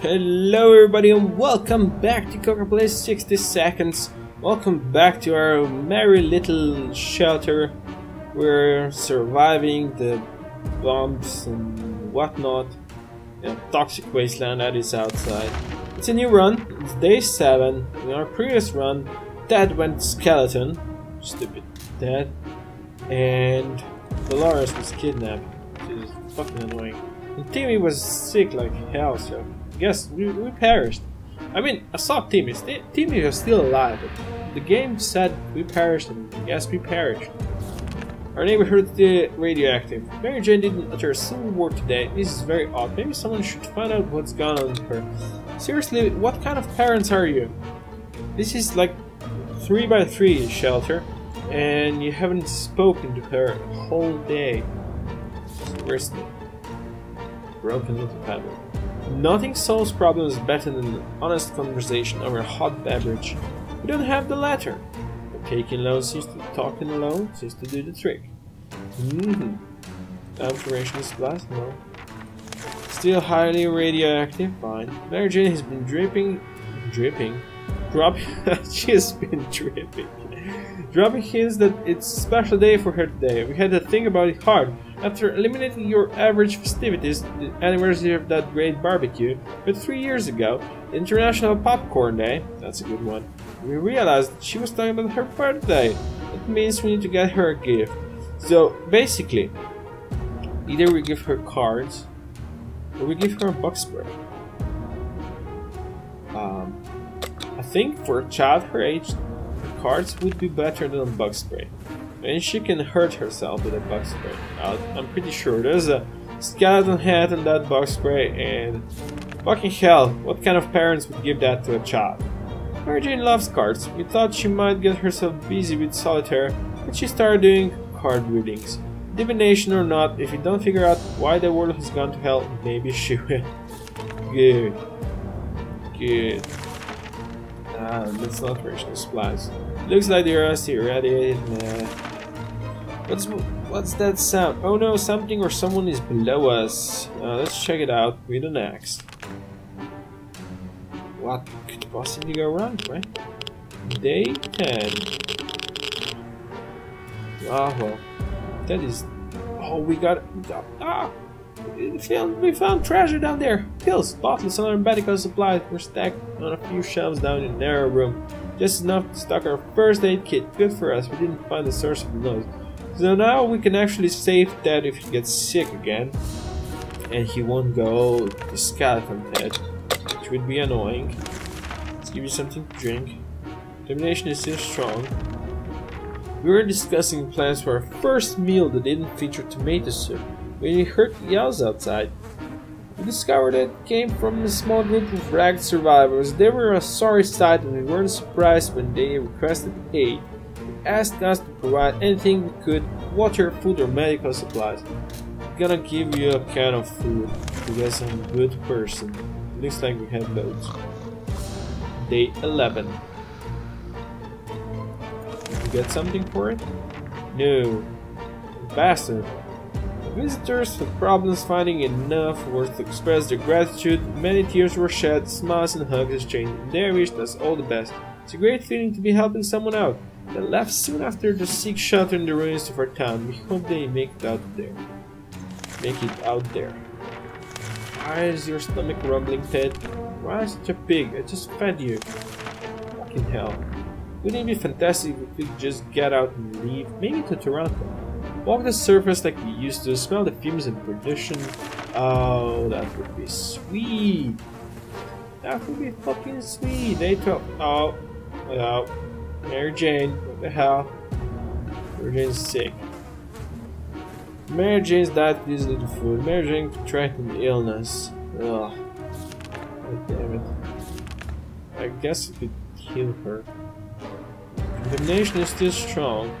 Hello everybody and welcome back to Kokoplays 60 Seconds. Welcome back to our merry little shelter. We're surviving the bombs and whatnot. The toxic wasteland that is outside. It's a new run. It's day 7. In our previous run, Dad went skeleton. Stupid Dad. And Dolores was kidnapped. Which is fucking annoying. And Timmy was sick like hell, so Guess we, we perished. I mean, I saw Timmy. St Timmy was still alive, the game said we perished, and guess we perished. Our neighborhood is radioactive. Mary Jane didn't utter a single word today. This is very odd. Maybe someone should find out what's gone on with her. Seriously, what kind of parents are you? This is like 3 by 3 shelter, and you haven't spoken to her a whole day. Seriously broken little pebble. Nothing solves problems better than an honest conversation over a hot beverage. We don't have the latter. But taking alone seems to talking alone seems to do the trick. Mm-hmm. Information is blast? No. Still highly radioactive? Fine. Mary Jane has been dripping dripping. Dropping she has been dripping. Dropping hints that it's a special day for her today. We had to think about it hard. After eliminating your average festivities, the anniversary of that great barbecue, but three years ago, International Popcorn Day, that's a good one, we realized she was talking about her birthday. That means we need to get her a gift. So basically, either we give her cards, or we give her a box spray. Um, I think for a child her age, cards would be better than bug spray. And she can hurt herself with a bug spray. I'm pretty sure there's a skeleton head in that bug spray and fucking hell, what kind of parents would give that to a child? Mary Jane loves cards. We thought she might get herself busy with solitaire, but she started doing card readings. Divination or not, if you don't figure out why the world has gone to hell, maybe she will. Good. Good. That's not racial supplies. Looks like the Earth irradiated. Nah. What's what's that sound? Oh no, something or someone is below us. Uh, let's check it out with an axe. What could possibly go wrong, right? Day 10. Ah, well. That is... Oh, we got... We got ah! We found, treasure down there. Pills, bottles, and other medical supplies were stacked on a few shelves down in the narrow room. Just enough to stock our first aid kit. Good for us, we didn't find the source of the noise. So now we can actually save Dad if he gets sick again. And he won't go to skeleton head, which would be annoying. Let's give you something to drink. Determination is still strong. We were discussing plans for our first meal that didn't feature tomato soup we heard yells outside. We discovered it came from a small group of ragged survivors. They were a sorry sight and we weren't surprised when they requested aid. They asked us to provide anything we could, water, food or medical supplies. We're gonna give you a can of food because I'm a good person. Looks like we have loads. Day 11. Did you get something for it? No. Bastard. Visitors had problems finding enough words to express their gratitude, many tears were shed, smiles and hugs exchanged, and they wished us all the best. It's a great feeling to be helping someone out. They left soon after to seek shelter in the ruins of our town. We hope they make it out there. Make it out there. Why is your stomach rumbling, Ted? Why such a pig? I just fed you. Fucking hell. Wouldn't it be fantastic if we could just get out and leave? Maybe to Toronto. Walk the surface like we used to, smell the fumes and pollution. Oh, that would be sweet. That would be fucking sweet. They took. Oh, oh. Mary Jane, what the hell? Mary Jane's sick. Mary Jane's with this little food. Mary Jane contracted an illness. Ugh. God damn it. I guess it could heal her. Contamination is still strong.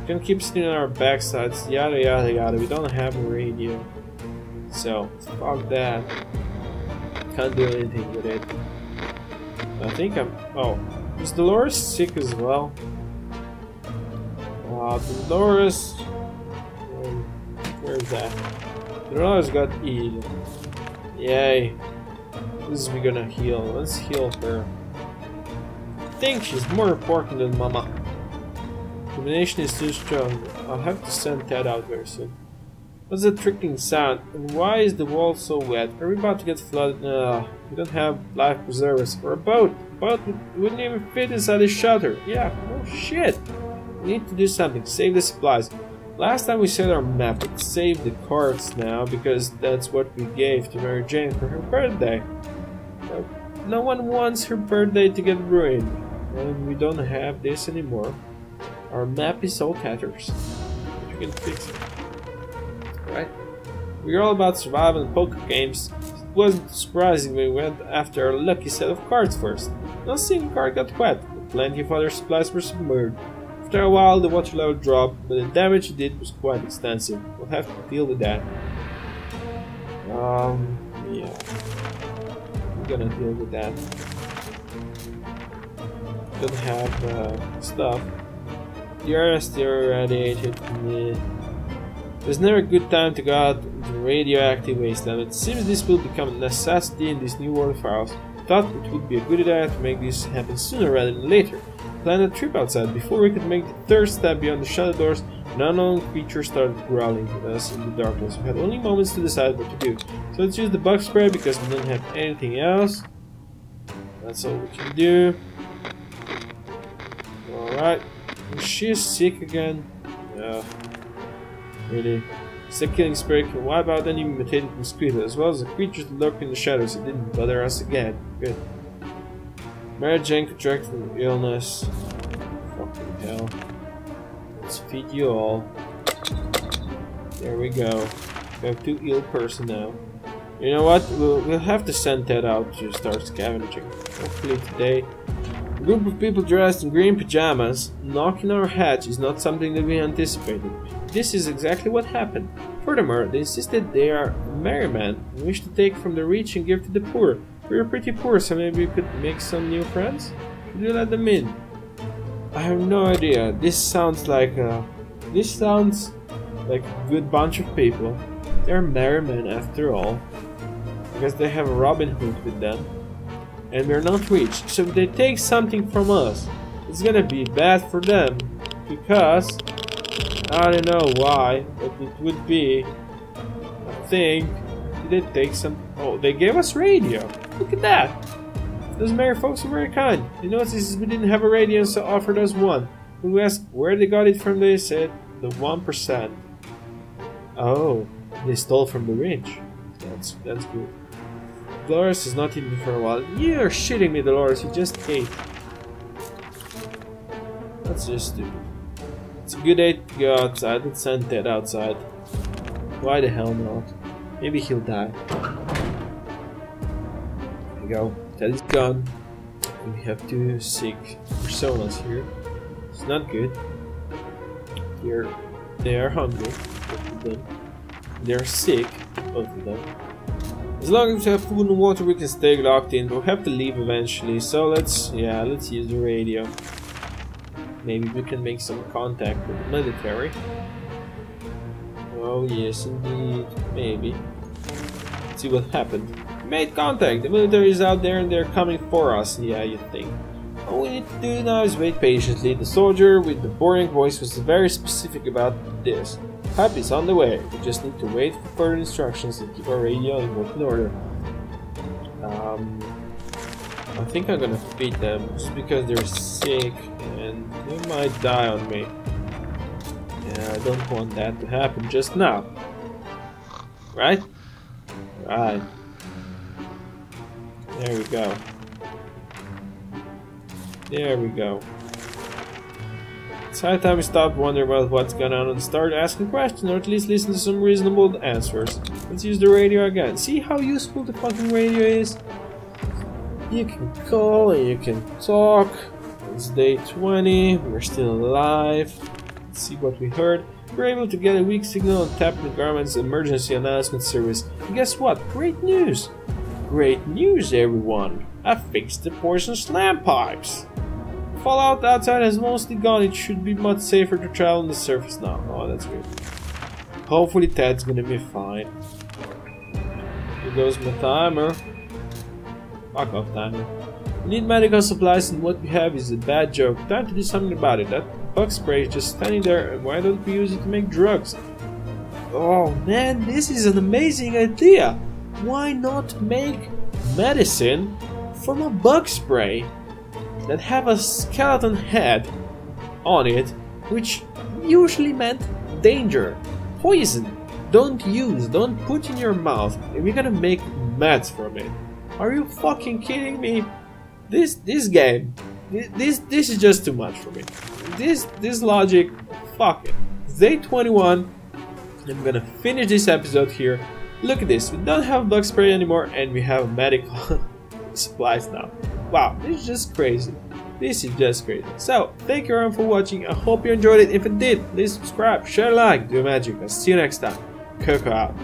We can keep on our backsides, yada yada yada. We don't have a radio. So, fuck that. Can't do anything with it. I think I'm. Oh, is Dolores sick as well? Uh, Dolores. Um, where's that? Dolores got eaten. Yay. This is we gonna heal. Let's heal her. I think she's more important than Mama. Combination is too strong. I'll have to send Ted out very soon. What's that trickling sound? And why is the wall so wet? Are we about to get flooded? Uh, we don't have life preservers or a boat. But Boat wouldn't even fit inside the shelter. Yeah, oh shit. We need to do something. Save the supplies. Last time we set our map, it saved the cards now because that's what we gave to Mary Jane for her birthday. No, no one wants her birthday to get ruined. And we don't have this anymore. Our map is all tatters. You can fix it right? We are all about survival in poker games. It wasn't surprising we went after a lucky set of cards first. No single card got wet, but plenty of other supplies were submerged. After a while the water level dropped, but the damage it did was quite extensive. We'll have to deal with that. Um, yeah. We're gonna deal with that. Don't have uh, stuff. The area is still irradiated. There's never a good time to go out into radioactive wasteland. It seems this will become a necessity in this new world files. Thought it would be a good idea to make this happen sooner rather than later. Planned a trip outside before we could make the third step beyond the shadow doors. An unknown creature started growling at us in the darkness. We had only moments to decide what to do. So let's use the bug spray because we don't have anything else. That's all we can do. Alright. She's sick again. Yeah. Really? Sick killing spray can wipe out any mutated mosquito, as well as the creatures that lurk in the shadows. It didn't bother us again. Good. Mary Jane contracted an illness. Fucking hell. Let's feed you all. There we go. We have two ill person now. You know what? We'll, we'll have to send Ted out to start scavenging. Hopefully today. A group of people dressed in green pajamas knocking on our hatch is not something that we anticipated. This is exactly what happened. Furthermore, they insisted they are merry men and wish to take from the rich and give to the poor. We're pretty poor, so maybe we could make some new friends? Could you let them in? I have no idea. This sounds like a... This sounds like a good bunch of people. They're merry men after all. Because they have a Robin Hood with them. And we're not rich, so if they take something from us, it's gonna be bad for them. Because I don't know why, but it would be. I think. They take some? Oh, they gave us radio. Look at that. Those merry folks are very kind. You notice we didn't have a radio, so offered us one. When we asked where they got it from, they said the one percent. Oh, they stole from the rich. That's that's good. Dolores is not in for a while. You're shitting me, Dolores. You just ate. That's just stupid. It's a good day to go outside. Send Ted outside. Why the hell not? Maybe he'll die. There we go. Ted is gone. We have two sick personas here. It's not good. They're they are hungry. They're sick, both of them. As long as we have food and water, we can stay locked in. We'll have to leave eventually. So let's, yeah, let's use the radio. Maybe we can make some contact with the military. Oh yes, indeed. Maybe. Let's see what happened. Made contact. The military is out there and they're coming for us. Yeah, you think. All we need to do now is wait patiently. The soldier with the boring voice was very specific about this. Help is on the way. We just need to wait for further instructions and keep our radio in working order. Um, I think I'm gonna feed them just because they're sick and they might die on me. Yeah, I don't want that to happen just now. Right? Right. There we go. There we go. It's high time we stop wondering about what's going on and start asking questions, or at least listen to some reasonable answers. Let's use the radio again. See how useful the fucking radio is? You can call and you can talk. It's day 20, we're still alive. Let's see what we heard. We're able to get a weak signal and tap the garment's emergency announcement service. And guess what? Great news! Great news, everyone! I fixed the poison slam pipes! Fallout outside has mostly gone. It should be much safer to travel on the surface now. Oh, that's good. Hopefully Ted's gonna be fine. Here goes my timer. Fuck off, Daniel. We need medical supplies and what we have is a bad joke. Time to do something about it. That bug spray is just standing there and why don't we use it to make drugs? Oh man, this is an amazing idea! Why not make medicine from a bug spray that have a skeleton head on it, which usually meant danger, poison. Don't use, don't put in your mouth. and We're gonna make meds from it. Are you fucking kidding me? This this game, this this is just too much for me. This this logic, fuck it. Day 21. I'm gonna finish this episode here. Look at this. We don't have bug spray anymore, and we have medical supplies now. Wow, this is just crazy. This is just crazy. So, thank you everyone for watching. I hope you enjoyed it. If it did, please subscribe, share, like, do magic. I'll see you next time. Koko out.